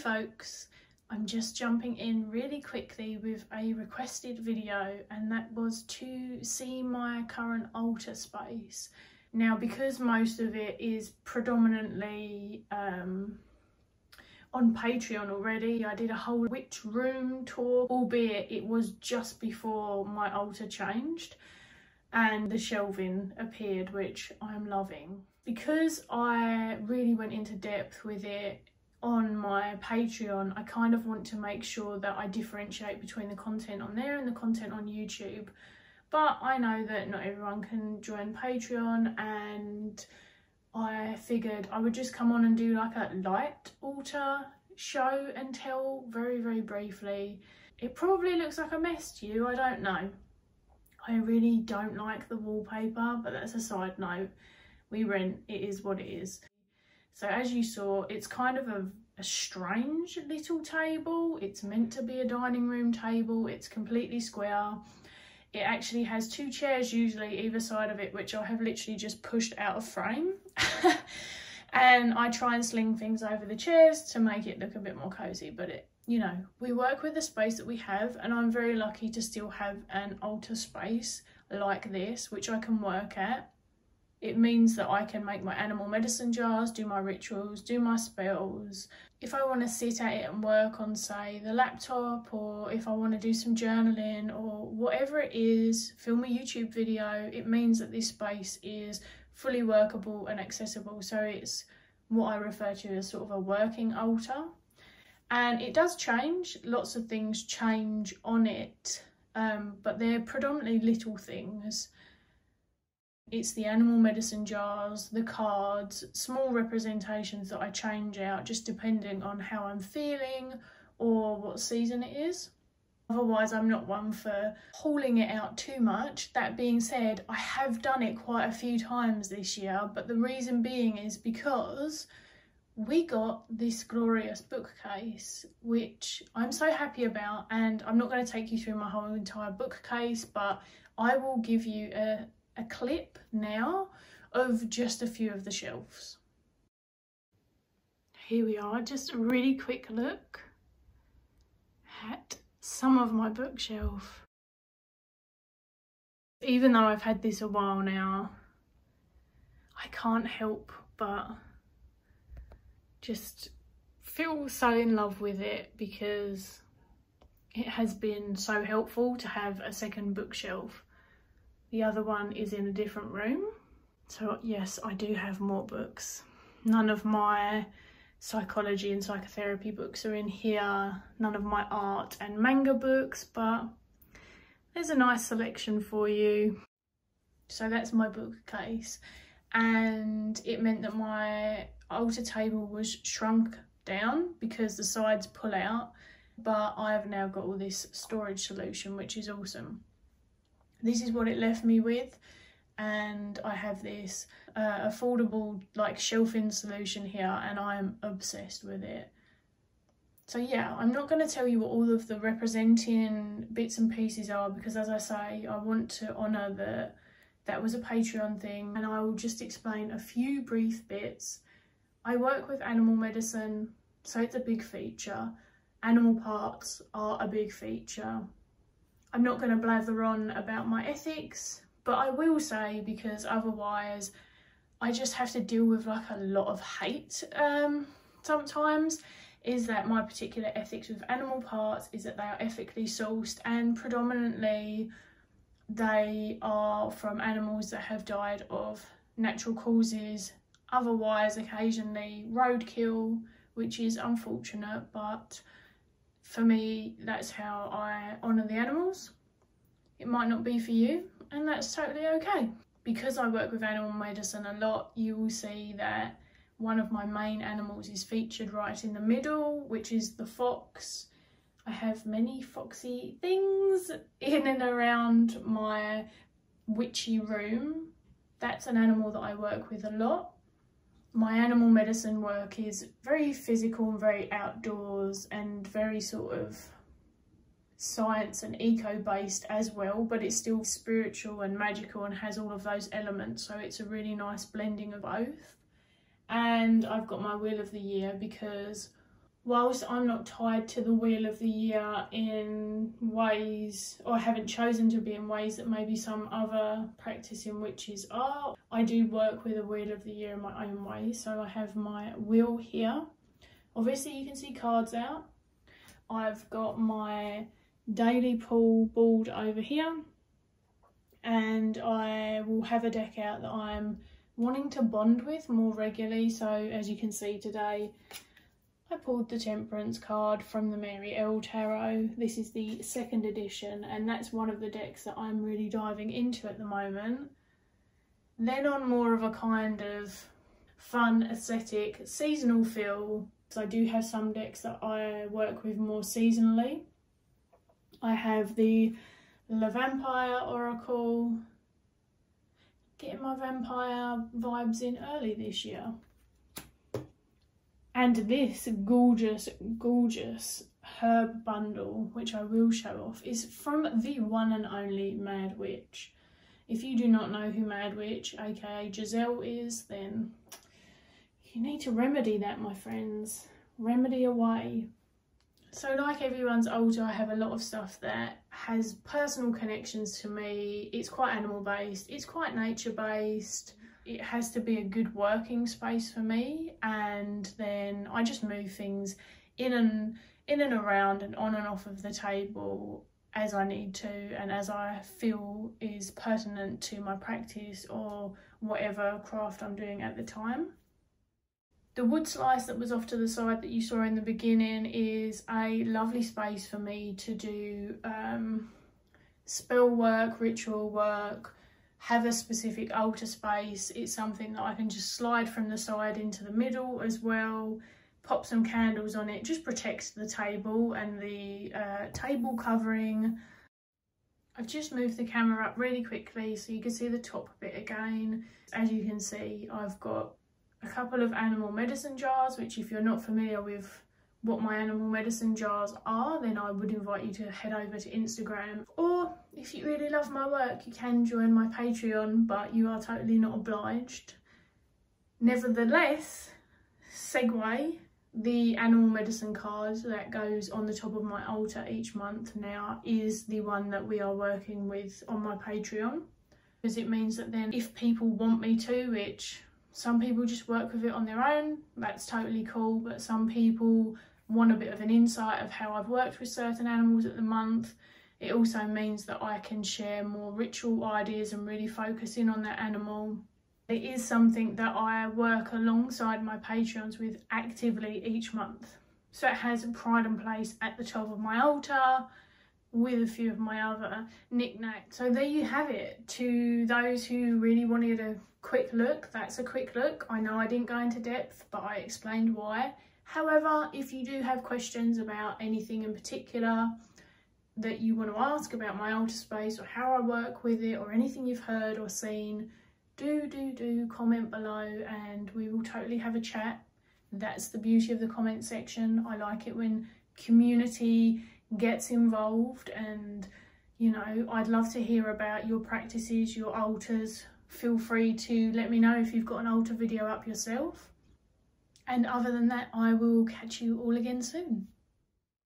folks, I'm just jumping in really quickly with a requested video and that was to see my current altar space. Now because most of it is predominantly um, on Patreon already, I did a whole witch room tour, albeit it was just before my altar changed and the shelving appeared, which I'm loving. Because I really went into depth with it on my Patreon, I kind of want to make sure that I differentiate between the content on there and the content on YouTube. But I know that not everyone can join Patreon and I figured I would just come on and do like a light altar show and tell very, very briefly. It probably looks like a mess to you, I don't know. I really don't like the wallpaper, but that's a side note. We rent, it is what it is. So as you saw, it's kind of a, a strange little table. It's meant to be a dining room table. It's completely square. It actually has two chairs usually either side of it, which I have literally just pushed out of frame. and I try and sling things over the chairs to make it look a bit more cozy, but it, you know, we work with the space that we have and I'm very lucky to still have an altar space like this, which I can work at it means that I can make my animal medicine jars, do my rituals, do my spells. If I want to sit at it and work on, say, the laptop, or if I want to do some journaling, or whatever it is, film a YouTube video, it means that this space is fully workable and accessible. So it's what I refer to as sort of a working altar. And it does change, lots of things change on it, um, but they're predominantly little things. It's the animal medicine jars, the cards, small representations that I change out just depending on how I'm feeling or what season it is. Otherwise, I'm not one for hauling it out too much. That being said, I have done it quite a few times this year, but the reason being is because we got this glorious bookcase, which I'm so happy about. And I'm not going to take you through my whole entire bookcase, but I will give you a, a clip now of just a few of the shelves. Here we are, just a really quick look at some of my bookshelf. Even though I've had this a while now, I can't help but just feel so in love with it because it has been so helpful to have a second bookshelf the other one is in a different room. So yes, I do have more books. None of my psychology and psychotherapy books are in here. None of my art and manga books, but there's a nice selection for you. So that's my bookcase. And it meant that my altar table was shrunk down because the sides pull out. But I have now got all this storage solution, which is awesome this is what it left me with and I have this uh, affordable like shelving solution here and I'm obsessed with it. So yeah, I'm not going to tell you what all of the representing bits and pieces are because as I say, I want to honour that that was a Patreon thing and I will just explain a few brief bits. I work with animal medicine, so it's a big feature. Animal parts are a big feature. I'm not going to blather on about my ethics, but I will say because otherwise I just have to deal with like a lot of hate um, sometimes is that my particular ethics with animal parts is that they are ethically sourced and predominantly they are from animals that have died of natural causes otherwise occasionally roadkill which is unfortunate but for me, that's how I honour the animals. It might not be for you, and that's totally okay. Because I work with animal medicine a lot, you will see that one of my main animals is featured right in the middle, which is the fox. I have many foxy things in and around my witchy room. That's an animal that I work with a lot my animal medicine work is very physical and very outdoors and very sort of science and eco-based as well but it's still spiritual and magical and has all of those elements. So it's a really nice blending of both. And I've got my wheel of the year because whilst I'm not tied to the wheel of the year in ways, or haven't chosen to be in ways that maybe some other practicing witches are, oh, I do work with a wheel of the year in my own way. So I have my wheel here. Obviously you can see cards out. I've got my daily pull board over here and I will have a deck out that I'm wanting to bond with more regularly. So as you can see today, I pulled the Temperance card from the Mary-El Tarot. This is the second edition and that's one of the decks that I'm really diving into at the moment. Then on more of a kind of fun, aesthetic, seasonal feel. So I do have some decks that I work with more seasonally. I have the Le Vampire Oracle. Getting my vampire vibes in early this year. And this gorgeous, gorgeous herb bundle, which I will show off, is from the one and only Mad Witch. If you do not know who Mad Witch, aka Giselle, is, then you need to remedy that, my friends. Remedy away. So like everyone's altar, I have a lot of stuff that has personal connections to me. It's quite animal based, it's quite nature based. It has to be a good working space for me and then I just move things in and in and around and on and off of the table as I need to and as I feel is pertinent to my practice or whatever craft I'm doing at the time. The wood slice that was off to the side that you saw in the beginning is a lovely space for me to do um, spell work, ritual work, have a specific altar space. It's something that I can just slide from the side into the middle as well, pop some candles on it, just protects the table and the uh, table covering. I've just moved the camera up really quickly so you can see the top bit again. As you can see, I've got a couple of animal medicine jars, which if you're not familiar with what my animal medicine jars are, then I would invite you to head over to Instagram. Or if you really love my work, you can join my Patreon, but you are totally not obliged. Nevertheless, segue, the animal medicine card that goes on the top of my altar each month now is the one that we are working with on my Patreon. Because it means that then if people want me to, which some people just work with it on their own, that's totally cool, but some people want a bit of an insight of how I've worked with certain animals at the month. It also means that I can share more ritual ideas and really focus in on that animal. It is something that I work alongside my Patreons with actively each month. So it has a pride and place at the top of my altar with a few of my other knickknacks. So there you have it. To those who really wanted a quick look, that's a quick look. I know I didn't go into depth, but I explained why. However, if you do have questions about anything in particular that you want to ask about my altar space or how I work with it or anything you've heard or seen, do, do, do comment below and we will totally have a chat. That's the beauty of the comment section. I like it when community gets involved and you know I'd love to hear about your practices your altars feel free to let me know if you've got an altar video up yourself and other than that I will catch you all again soon